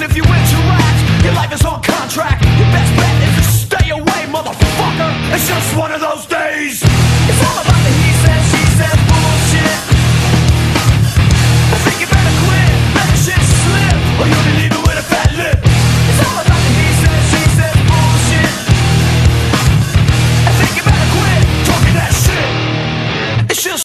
And if you interact, your life is on contract. Your best bet is to stay away, motherfucker. It's just one of those days.